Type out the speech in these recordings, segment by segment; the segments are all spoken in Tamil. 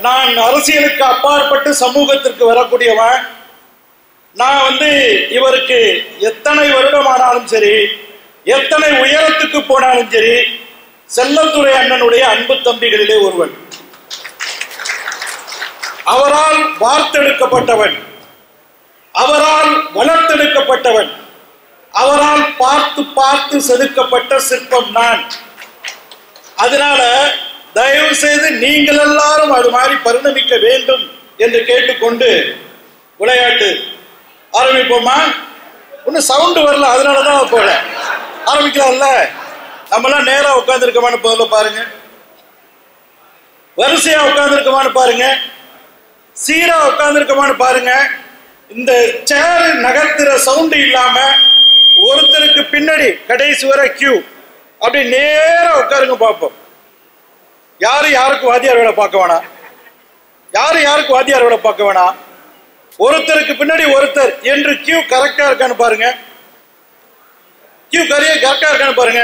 நான் அரசியலுக்கு அப்பாற்பட்டு சமூகத்திற்கு வரக்கூடியவன். நான் வந்து இவருக்கு எத்தனை வருடமானாலும் சரி எத்தனை உயரத்துக்கு போனாலும் சரி செல்லத்துறை அண்ணனுடைய அன்பு தம்பிகளிலே ஒருவன். அவரால் வார்த்தெடுக்கப்பட்டவன். அவரால் வளர்த்தெடுக்கப்பட்டவன். அவரால் பார்த்து பார்த்து செதுக்கப்பட்ட சிற்பம் நான். அதனால தயவு செய்து நீங்கள் எல்லாரும் அது மாதிரி பரிணமிக்க வேண்டும் என்று கேட்டுக்கொண்டு விளையாட்டு ஆரம்பிப்போமா? ஒன்றும் சவுண்டு வரல அதனாலதான் போல ஆரம்பிக்கலாம்ல? நம்மளாம் நேரா உட்காந்துருக்கோமான்னு முதல்ல பாருங்க. வரிசையா உட்காந்துருக்கோமான்னு பாருங்க. சீரா உட்காந்துருக்கோமான்னு பாருங்க. இந்த சேர் நகர்த்துற சவுண்டு இல்லாம ஒருத்தருக்கு பின்னாடி கடைசி வரை கியூ அப்படி நேரா உட்காருங்க பார்ப்போம். யாரு யாருக்கு வாத்தியார் வேலை பார்க்க வேணாம் யாரு யாருக்கு வாத்தியார் வேலை பார்க்க வேணாம் ஒருத்தருக்கு பின்னாடி ஒருத்தர் என்று கியூ கரெக்டா இருக்கான்னு பாருங்க. கியூ கரையே கரெக்டா இருக்கான்னு பாருங்க.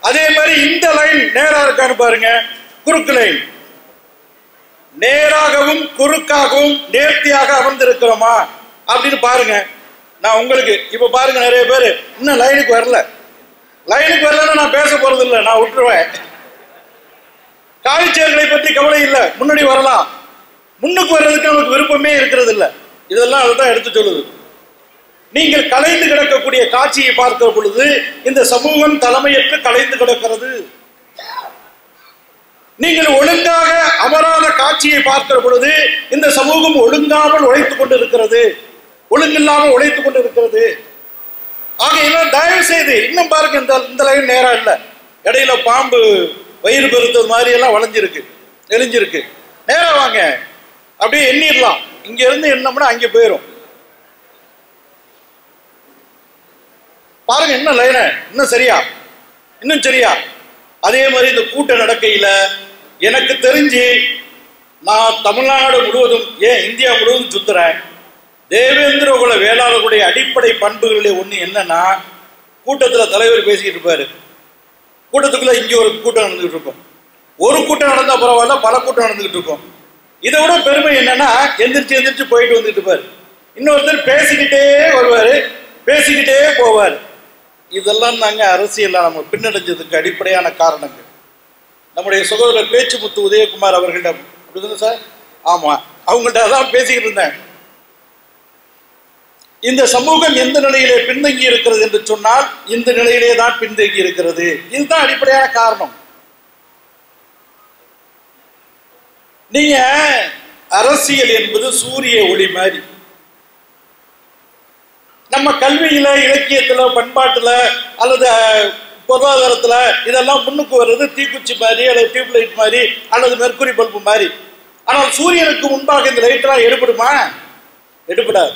அதே மாதிரி இந்த லைன் நேரா இருக்கான்னு பாருங்க. குறுக்கு லைன் நேராகவும் குறுக்காகவும் நேர்த்தியாக அமர்ந்திருக்கிறோமா? அப்படின்னு பாருங்க. நான் உங்களுக்கு இப்ப பாருங்க நிறைய பேர் இன்னும் லைனுக்கு வரல. லைனுக்கு வரலன்னா நான் பேச போறது இல்லை நான் விட்டுருவேன். காய்ச்சல்களை பற்றி கவலை இல்லை. முன்னாடி வரலாம். முன்னுக்கு வர்றதுக்கு நமக்கு விருப்பமே இருக்கிறது இல்லை. இதெல்லாம் அதுதான் எடுத்து சொல்லுது. நீங்கள் கலைந்து கிடக்கக்கூடிய காட்சியை பார்க்கிற பொழுது இந்த சமூகம் தலைமையற்று கலைந்து கிடக்கிறது. நீங்கள் ஒழுங்காக அமராத காட்சியை பார்க்கிற பொழுது இந்த சமூகம் ஒழுங்காமல் உழைத்துக் கொண்டிருக்கிறது. ஒழுங்கில்லாமல் உழைத்துக் கொண்டிருக்கிறது. ஆகையினால் தயவு செய்து இன்னும் பாருங்க இந்த இந்த லைன் நேரம் இல்லை. இடையில பாம்பு வயிறு பெருத்தது மாதிரி எல்லாம் வளைஞ்சிருக்கு நெளிஞ்சிருக்கு. நேராக வாங்க. அப்படியே எண்ணிடலாம். இங்க இருந்து எண்ணம்னா அங்கே போயிடும் பாருங்க இன்னும் லைன இன்னும் சரியா? இன்னும் சரியா? அதே மாதிரி இந்த கூட்டம் நடக்கையில எனக்கு தெரிஞ்சு நான் தமிழ்நாடு முழுவதும் ஏன் இந்தியா முழுவதும் சுத்துறேன்? தேவேந்திர குல வேளாளர்களுடைய அடிப்படை பண்புகளில் ஒண்ணு என்னன்னா கூட்டத்துல தலைவர் பேசிக்கிட்டு இருப்பாரு. கூட்டத்துக்குள்ள இங்கே ஒரு கூட்டம் நடந்துகிட்டு இருக்கும். ஒரு கூட்டம் நடந்தால் பரவாயில்ல பல கூட்டம் நடந்துகிட்டு இருக்கும். இதை விட பெருமை என்னன்னா எந்திரிச்சு எந்திரிச்சு போயிட்டு வந்துட்டு இருப்பார். இன்னொருத்தர் பேசிக்கிட்டே வருவார் பேசிக்கிட்டே போவார். இதெல்லாம் நாங்கள் அரசியலில் நம்ம பின்னடைஞ்சதுக்கு அடிப்படையான காரணங்கள். நம்முடைய சகோதரர் பேச்சு முத்து உதயகுமார் அவர்களிடம் அப்படிதானே சார்? ஆமாம் அவங்கள்ட்ட தான் பேசிக்கிட்டு இருந்தேன். இந்த சமூகம் எந்த நிலையிலே பின்தங்கி இருக்கிறது என்று சொன்னால் இந்த நிலையிலே தான் பின்தங்கி இருக்கிறது. இதுதான் அடிப்படையான காரணம். நீங்க அரசியல் என்பது சூரிய ஒளி மாதிரி. நம்ம கல்வியில இலக்கியத்துல பண்பாட்டுல அல்லது பொருளாதாரத்துல இதெல்லாம் முன்னுக்கு வர்றது தீக்குச்சி மாதிரி அல்லது டியூப்லைட் மாதிரி அல்லது மெர்குரி பல்பு மாதிரி. ஆனால் சூரியனுக்கு முன்பாக இந்த லைட்லாம் எடுபடுமா? எடுபடாது.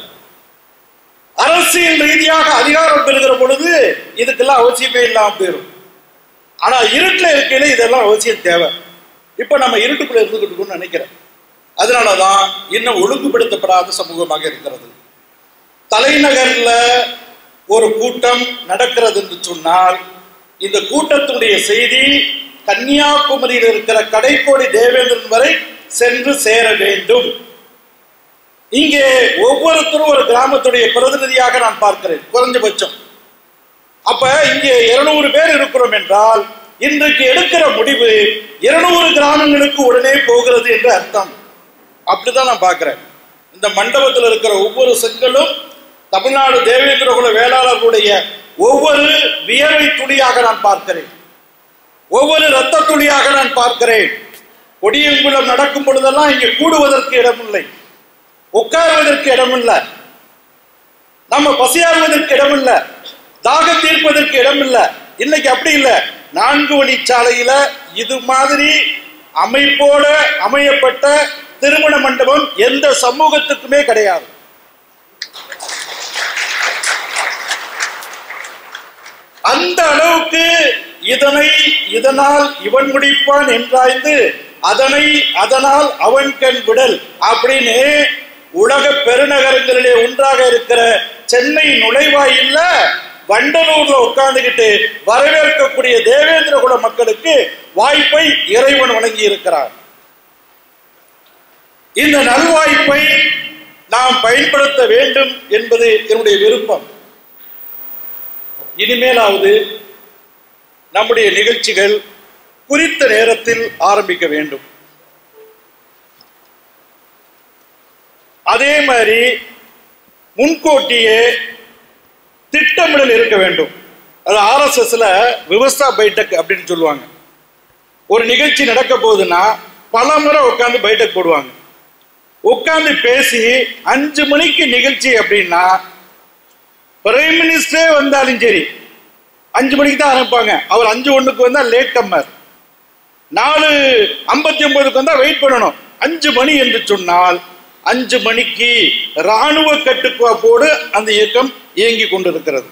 அரசியல் ரீதியாக அதிகாரம் பெறுகிற பொழுது இதுக்கெல்லாம் அவசியமே இல்லாம போயிடும் ஆனா இருட்டில் இருக்கையில இதெல்லாம் அவசியம் தேவை. இப்ப நம்ம இருட்டுக்குள்ள இருந்துகிட்டு நினைக்கிறேன். அதனாலதான் இன்னும் ஒழுங்குபடுத்தப்படாத சமூகமாக இருக்கிறது. தலைநகர்ல ஒரு கூட்டம் நடக்கிறது என்று சொன்னால் இந்த கூட்டத்தினுடைய செய்தி கன்னியாகுமரியில் இருக்கிற கடைக்கோடி தேவேந்திரன் வரை சென்று சேர வேண்டும். இங்கே ஒவ்வொருத்தரும் ஒரு கிராமத்துடைய பிரதிநிதியாக நான் பார்க்கிறேன் குறைஞ்சபட்சம். அப்ப இங்கே இருநூறு பேர் இருக்கிறோம் என்றால் இன்றைக்கு எடுக்கிற முடிவு இருநூறு கிராமங்களுக்கு உடனே போகிறது என்று அர்த்தம். அப்படிதான் நான் பார்க்கிறேன். இந்த மண்டபத்தில் இருக்கிற ஒவ்வொரு செங்கலும் தமிழ்நாடு தேவேந்திர குல வேளாளர்களுடைய ஒவ்வொரு வியர்வை துளியாக நான் பார்க்கிறேன். ஒவ்வொரு இரத்த துளியாக நான் பார்க்கிறேன். கொடியங்குளம் நடக்கும் பொழுதெல்லாம் இங்கே கூடுவதற்கு இடமில்லை. உட்காருவதற்கு இடமில்ல. நம்ம பசியாறுவதற்கு இடமில்ல. தாக தீர்ப்பதற்கு இடமில்ல. இன்னைக்கு அப்படி இல்லை. நான்கு வழிச்சாலையில இது மாதிரி அமைப்போட அமையப்பட்ட திருமண மண்டபம் எந்த சமூகத்துக்குமே கிடையாது. அந்த அளவுக்கு இதனை இதனால் இவன் முடிப்பான் என்றாய்ந்து அதனை அதனால் அவன் கண் விடல் அப்படின்னு உலக பெருநகரங்களிலே ஒன்றாக இருக்கிற சென்னை நுழைவாயில்ல வண்டலூர்ல உட்கார்ந்துகிட்டு வரவேற்கக்கூடிய தேவேந்திர குல மக்களுக்கு வாய்ப்பை இறைவன் வழங்கி இருக்கிறார் இந்த நல்வாய்ப்பை நாம் பயன்படுத்த வேண்டும் என்பது என்னுடைய விருப்பம். இனிமேலாவது நம்முடைய நிகழ்ச்சிகள் குறித்த நேரத்தில் ஆரம்பிக்க வேண்டும். அதே மாதிரி முன்கூட்டியே திட்டமிடல் இருக்க வேண்டும். அது ஆர்எஸ்எஸ்ல விவசா பைட்டக் அப்படின்னு சொல்லுவாங்க. ஒரு நிகழ்ச்சி நடக்க போகுதுன்னா பல முறை உட்காந்து பைட்டக் போடுவாங்க. உட்காந்து பேசி அஞ்சு மணிக்கு நிகழ்ச்சி அப்படின்னா பிரைம் மினிஸ்டரே வந்தாலும் சரி அஞ்சு மணிக்கு தான் ஆரம்பிப்பாங்க. அவர் அஞ்சு ஒண்ணுக்கு வந்தா லேட் கம்மர். நாலு ஐம்பத்தி ஒன்பதுக்கு வந்தா வெயிட் பண்ணணும். அஞ்சு மணி என்று சொன்னால் அஞ்சு மணிக்கு ராணுவ கட்டுக்கோப்போடு அந்த இயக்கம் இயங்கி கொண்டிருக்கிறது.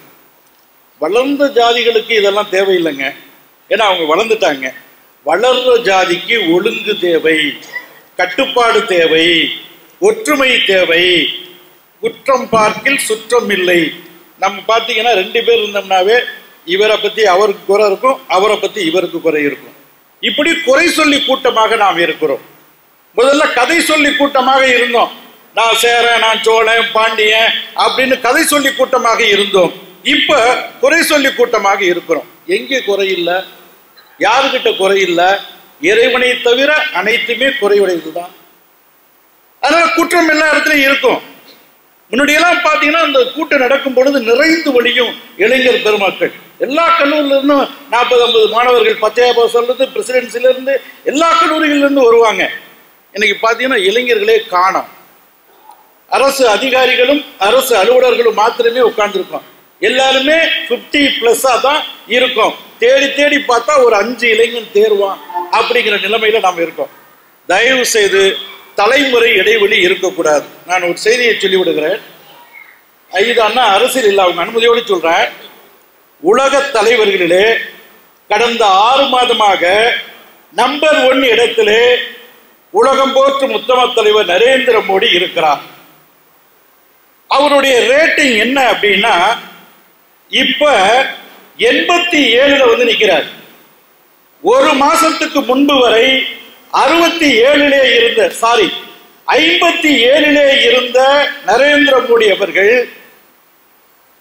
வளர்ந்த ஜாதிகளுக்கு இதெல்லாம் தேவையில்லைங்க. ஏன்னா அவங்க வளர்ந்துட்டாங்க. வளர்ற ஜாதிக்கு ஒழுங்கு தேவை கட்டுப்பாடு தேவை ஒற்றுமை தேவை. குற்றம் பார்க்கில் சுற்றம் இல்லை. நம்ம பார்த்தீங்கன்னா ரெண்டு பேர் இருந்தோம்னாவே இவரை பத்தி அவருக்கு குறை இருக்கும் அவரை பத்தி இவருக்கு குறை இருக்கும். இப்படி குறை சொல்லி கூட்டமாக நாம் இருக்கிறோம். முதல்ல கதை சொல்லி கூட்டமாக இருந்தோம். நான் சேரன் நான் சோழன் பாண்டியன் அப்படின்னு கதை சொல்லி கூட்டமாக இருந்தோம். இப்ப குறை சொல்லி கூட்டமாக இருக்கிறோம். எங்கே குறை இல்லை? யாருக்கிட்ட குறை இல்லை? இறைவனை தவிர அனைத்துமே குறையுடையதுதான் அதனால குற்றம் எல்லா இடத்துலையும் இருக்கும். முன்னாடியெல்லாம் பார்த்தீங்கன்னா அந்த கூட்டம் நடக்கும் பொழுது நிறைந்து வழியும் இளைஞர் பெருமக்கள். எல்லா கல்லூரிலிருந்தும் நாற்பது ஐம்பது மாணவர்கள் பச்சையாபாசம் இருந்து எல்லா கல்லூரிகளிலிருந்து வருவாங்க. இன்னைக்கு பார்த்தீங்கன்னா இளைஞர்களே காணும். அரசு அதிகாரிகளும் அரசு அலுவலர்களும் மாத்திரமே உட்கார்ந்துருக்கோம். எல்லாருமே பிப்டி பிளஸ்ஸா தான் இருக்கும். தேடி தேடி பார்த்தா ஒரு அஞ்சு இளைஞன் தேர்வான் அப்படிங்கிற நிலைமையில நாம் இருக்கோம். தயவு செய்து தலைமுறை இடைவெளி இருக்கக்கூடாது. நான் ஒரு செய்தியை சொல்லி விடுகிறேன் இது அண்ணா அரசியல் இல்லை அவங்க அனுமதியோடு சொல்றேன். உலக தலைவர்களிலே கடந்த ஆறு மாதமாக நம்பர் ஒன் இடத்திலே உலகம் போற்றும் உத்தம தலைவர் நரேந்திர மோடி இருக்கிறார். அவருடைய ரேட்டிங் என்ன அப்படின்னா இப்ப எண்பத்தி ஏழுல வந்து நிற்கிறார் ஒரு மாசத்துக்கு முன்பு வரை அறுபத்தி ஏழிலே இருந்த சாரி ஐம்பத்தி ஏழிலே இருந்த நரேந்திர மோடி அவர்கள்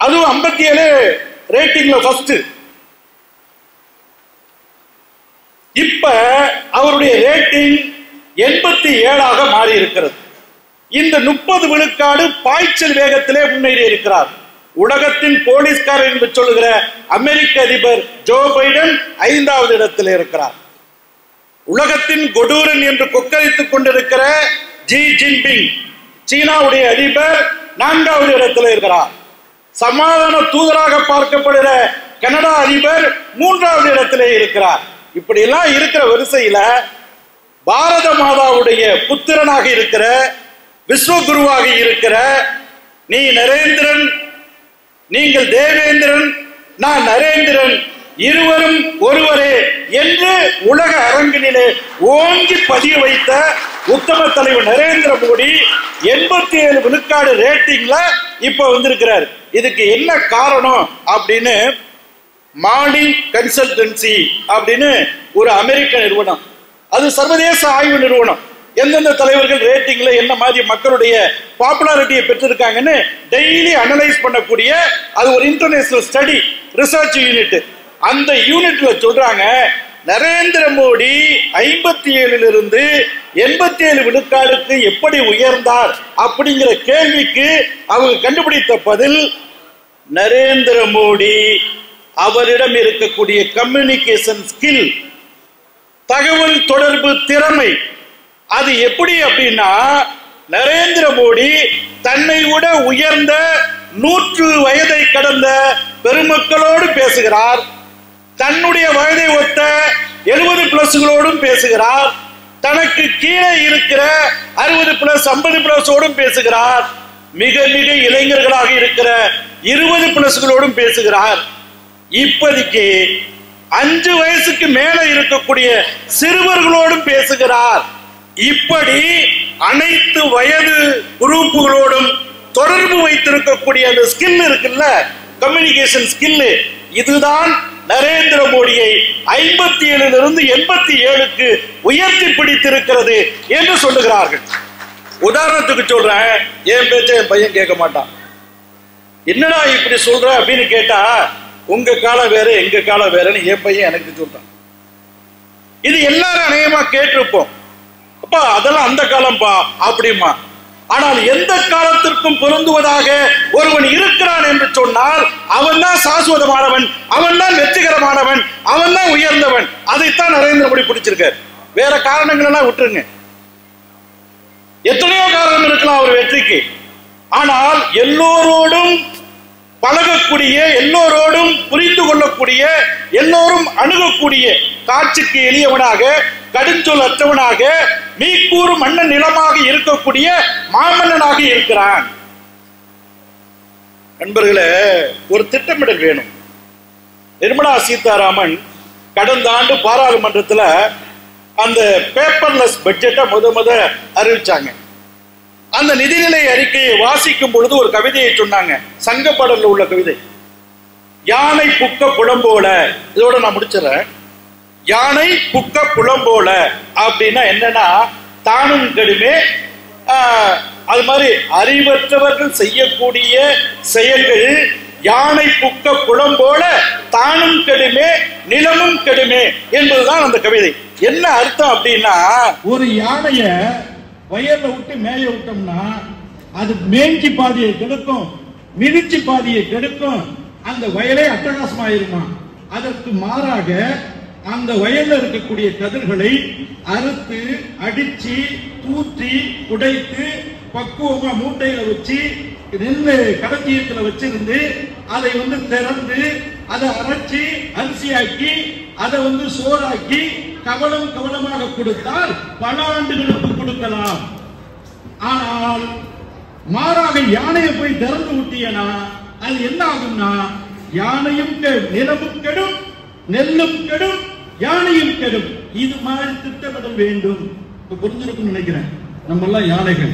அதுவும் ஐம்பத்தி ஏழு ரேட்டிங்ல ஃபர்ஸ்ட் இப்ப அவருடைய ரேட்டிங் எண்பத்தி ஏழாக மாறி இருக்கிறது இந்த முப்பது விழுக்காடு பாய்ச்சல் வேகத்திலே முன்னேறி இருக்கிறார். உலகத்தின் போலீஸ்காரர் என்று சொல்லுகிற அமெரிக்க அதிபர் ஜோ பைடன் ஐந்தாவது இடத்தில் இருக்கிறார். உலகத்தின் கொடூரன் என்று கொக்கரித்துக் கொண்டிருக்கிற ஜி ஜின்பிங் சீனாவுடைய அதிபர் நான்காவது இடத்தில் இருக்கிறார். சமாதான தூதராக பார்க்கப்படுகிற கனடா அதிபர் மூன்றாவது இடத்திலே இருக்கிறார். இப்படி எல்லாம் இருக்கிற வரிசையில பாரத மாதாவுடைய புத்திரனாக இருக்கிற விஸ்வகுருவாக இருக்கிற நீ நரேந்திரன் நீங்கள் தேவேந்திரன் நான் நரேந்திரன் இருவரும் ஒருவரே என்று உலக அரங்கினிலே ஓங்கி பதிய வைத்த உத்தம தலைவர் நரேந்திர மோடி எண்பத்தி ஏழு விழுக்காடு ரேட்டிங்ல இப்ப வந்திருக்கிறார். இதுக்கு என்ன காரணம் அப்படின்னு மார்னிங் கன்சல்டன்சி அப்படின்னு ஒரு அமெரிக்க நிறுவனம் அது சர்வதேச ஆய்வு நிறுவனம். எந்தெந்த தலைவர்கள் ரேட்டிங்ல என்ன மாதிரி மக்களுடைய பாப்புலாரிட்டியை பெற்றிருக்காங்கன்னு டெய்லி அனலைஸ் பண்ணக்கூடிய அது ஒரு இன்டர்நேஷனல் ஸ்டடி ரிசர்ச் யூனிட் அந்த யூனிட்ல சொல்றாங்க நரேந்திர மோடி ஐம்பத்தி ஏழுல இருந்து எண்பத்தி ஏழு விழுக்காடுக்கு எப்படி உயர்ந்தார் அப்படிங்கிற கேள்விக்கு அவங்க கண்டுபிடித்த பதில் நரேந்திர மோடி அவரிடம் இருக்கக்கூடிய கம்யூனிகேஷன் ஸ்கில் தகவல் தொடர்பு திறமை. அது எப்படி அப்படின்னா நரேந்திர மோடி தன்னை விட உயர்ந்த நூற்று வயதை கடந்த பெருமக்களோடு பேசுகிறார். தன்னுடைய வயதை ஒத்த எழுபது பிளஸ்களோடும் பேசுகிறார். தனக்கு கீழே இருக்கிற அறுபது பிளஸ் ஐம்பது பிளஸோடும் பேசுகிறார். மிக மிக இளைஞர்களாக இருக்கிற இருபது பிளஸ்களோடும் பேசுகிறார். இப்போதைக்கு அஞ்சு வயசுக்கு மேல இருக்கக்கூடிய சிறுவர்களோடும் பேசுகிறார். இப்படி அனைத்து வயது குரூப்புகளோடும் தொடர்பு வைத்திருக்கக்கூடிய அந்த ஸ்கில் இருக்குல்ல கம்யூனிகேஷன் ஸ்கில் இதுதான் நரேந்திர மோடியை ஐம்பத்தி ஏழிலிருந்து எண்பத்தி ஏழுக்கு உயர்த்தி பிடித்திருக்கிறது என்று சொல்லுகிறார்கள். உதாரணத்துக்கு சொல்றேன் என் பேச்ச என் பையன் கேட்க மாட்டான். என்னடா இப்படி சொல்ற அப்படின்னு கேட்டா உங்க காலம் வேற எங்க காலம் வேறன்னு என் பையன் எனக்கு சொல்றான். இது எல்லாரும் அநேகமா கேட்டிருப்போம். அப்பா அதெல்லாம் அந்த காலம்பா அப்படிமா ஆனால் எந்த காலத்திற்கும் பொருந்துவதாக ஒருவன் இருக்கிறான் என்று சொன்னால் அவன் தான் சாஸ்வதமானவன் அவன் தான் வெற்றிகரமானவன் அவன் தான் உயர்ந்தவன். அதைத்தான் நரேந்திர மோடி பிடிச்சிருக்கார். வேற காரணங்கள் எல்லாம் விட்டுருங்க. எத்தனையோ காரணம் இருக்கலாம் அவர் வெற்றிக்கு. ஆனால் எல்லோரோடும் பழகக்கூடிய எல்லோரோடும் புரிந்து கொள்ளக்கூடிய எல்லோரும் அணுகக்கூடிய காட்சிக்கு எளியவனாக கடுஞ்சொல் அற்றவனாக மீக்கூறு மன்னன் நிலமாக இருக்கக்கூடிய மாமன்னனாக இருக்கிறான். நண்பர்களே ஒரு திட்டமிடல் வேணும். நிர்மலா சீதாராமன் கடந்த ஆண்டு பாராளுமன்றத்துல அந்த பேப்பர்லெஸ் பட்ஜெட்டை முத முத அறிவிச்சாங்க. அந்த நிதிநிலை அறிக்கையை வாசிக்கும் பொழுது ஒரு கவிதையை சொன்னாங்க. சங்கப்படல்ல உள்ள கவிதை. யானை புக்க புலம்போல இதோட நான் முடிச்சிடறேன். யானை புக்க புலம்போல அப்படின்னா என்னன்னா தானும் கடுமே அது மாதிரி அறிவற்றவர்கள் செய்யக்கூடிய செயல்கள் யானை புக்க புலம்போல தானும் கெடுமே நிலமும் கெடுமே என்பதுதான் அந்த கவிதை. என்ன அர்த்தம் அப்படின்னா ஒரு யானைய வயல்ல விட்டு மேய விட்டோம்னா அது மேஞ்சி பாதியை கெடுக்கும் மிதிச்சு பாதியை கெடுக்கும் அந்த வயலே அட்டகாசமாயிருமா? அதற்கு மாறாக அந்த வயல்ல இருக்கக்கூடிய கதிர்களை அறுத்து அடிச்சு தூற்றி உடைத்து பக்குவமா மூட்டையில வச்சு நெல் கடத்தியத்துல வச்சிருந்து அதை வந்து திறந்து அதை அரைச்சி அரிசியாக்கி அதை வந்து சோறாக்கி கவனம் கவனமாக கொடுத்தால் பல ஆண்டுகளுக்கு கொடுக்கலாம். ஆனால் மாறாக யானையை போய் திறந்து விட்டியனா அது என்ன ஆகும்னா யானையும் கெ- நிலமும் கெடும் நெல்லும் கெடும் யானையும் கெடும். இது மாதிரி திட்டமிடல் வேண்டும். இப்ப புரிஞ்சிருக்கும்னு நினைக்கிறேன். நம்ம எல்லாம் யானைகள்.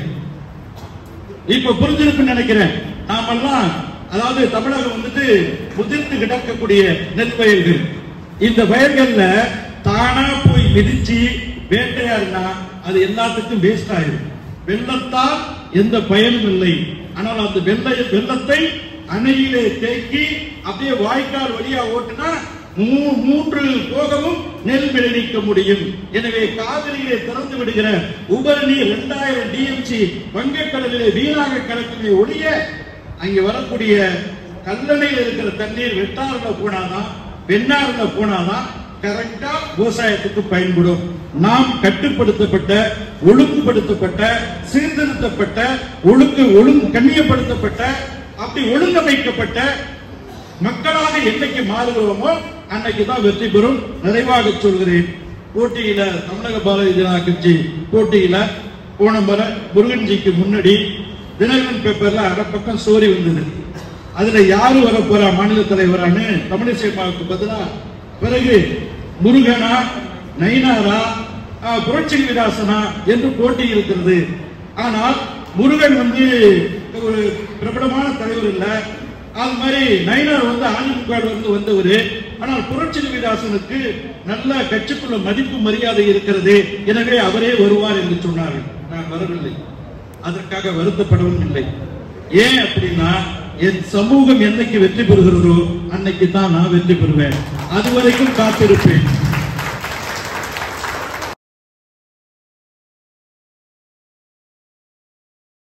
இப்ப புரிஞ்சிருக்கும் நினைக்கிறேன். நாமெல்லாம் அதாவது தமிழகம் வந்துட்டு முதிர்ந்து கிடக்கக்கூடிய நெல் வயல்கள். இந்த வயல்கள்ல தானா மிதிச்சு வேட்டையாடினா அது எல்லாத்துக்கும் வேஸ்ட் ஆயிடும் வெள்ளத்தால் எந்த பயனும் இல்லை. ஆனால் அந்த வெள்ள வெள்ளத்தை அணையிலே தேக்கி அப்படியே வாய்க்கால் வழியா ஓட்டுனா மூ- மூன்று போகவும் நெல் விளைவிக்க முடியும். எனவே காவிரியிலே திறந்து விடுகிற உபரி நீர் இரண்டாயிரம் டிஎம்சி வங்கக்கடலிலே வீணாக கிடக்குமே ஒழிய அங்க வரக்கூடிய கல்லணையில் இருக்கிற தண்ணீர் வெட்டாறுல போனாதான் வெண்ணாறுல போனாதான் கரெக்டா விவசாயத்துக்கு பயன்படும். நாம் கட்டுப்படுத்தப்பட்ட ஒழுங்குபடுத்தப்பட்ட சீர்திருத்தப்பட்ட ஒழுங்கு ஒழுங்கு கண்ணியப்படுத்தப்பட்ட அப்படி ஒழுங்கமைக்கப்பட்ட மக்களாக என்னைக்கு மாறுகிறோமோ அன்னைக்கு தான் வெற்றி பெறும். நிறைவாக சொல்கிறேன். போட்டியில தமிழக பாரதிய ஜனதா கட்சி போட்டியில போன முறை முருகன்ஜிக்கு முன்னாடி தினகரன் பேப்பர்ல அரை பக்கம் ஸ்டோரி வந்தது. அதுல யாரு வர போறா மாநில தலைவரான்னு தமிழிசை பதிலா பிறகு முருகனா நயினாரா புரட்சி விலாசனா என்று போட்டி இருக்கிறது. ஆனால் முருகன் வந்து ஒரு பிரபலமான தலைவர் இல்லை. அது மாதிரி நயினார் வந்து அதிமுக இருந்து வந்தவர். ஆனால் புரட்சி விலாசனுக்கு நல்ல கட்சிக்குள்ள மதிப்பு மரியாதை இருக்கிறது. எனவே அவரே வருவார் என்று சொன்னார்கள். நான் வரவில்லை. அதற்காக வருத்தப்படவும் இல்லை. ஏன் அப்படின்னா என் சமூகம் என்னைக்கு வெற்றி பெறுகிறதோ அன்னைக்கு தான் நான் வெற்றி பெறுவேன். அது வரைக்கும் காத்திருப்பேன்.